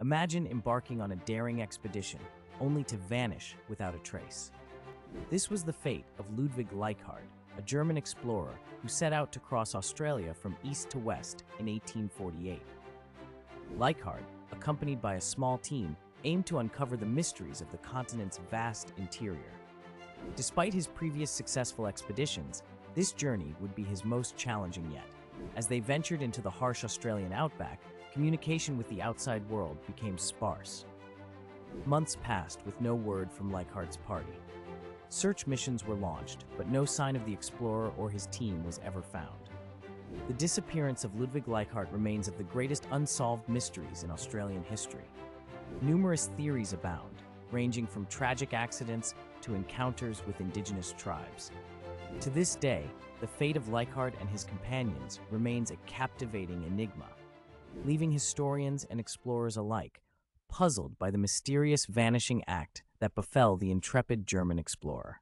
Imagine embarking on a daring expedition, only to vanish without a trace. This was the fate of Ludwig Leichhardt, a German explorer who set out to cross Australia from east to west in 1848. Leichhardt, accompanied by a small team, aimed to uncover the mysteries of the continent's vast interior. Despite his previous successful expeditions, this journey would be his most challenging yet. As they ventured into the harsh Australian outback, communication with the outside world became sparse. Months passed with no word from Leichhardt's party. Search missions were launched, but no sign of the explorer or his team was ever found. The disappearance of Ludwig Leichhardt remains of the greatest unsolved mysteries in Australian history. Numerous theories abound, ranging from tragic accidents to encounters with indigenous tribes. To this day, the fate of Leichhardt and his companions remains a captivating enigma, leaving historians and explorers alike puzzled by the mysterious vanishing act that befell the intrepid German explorer.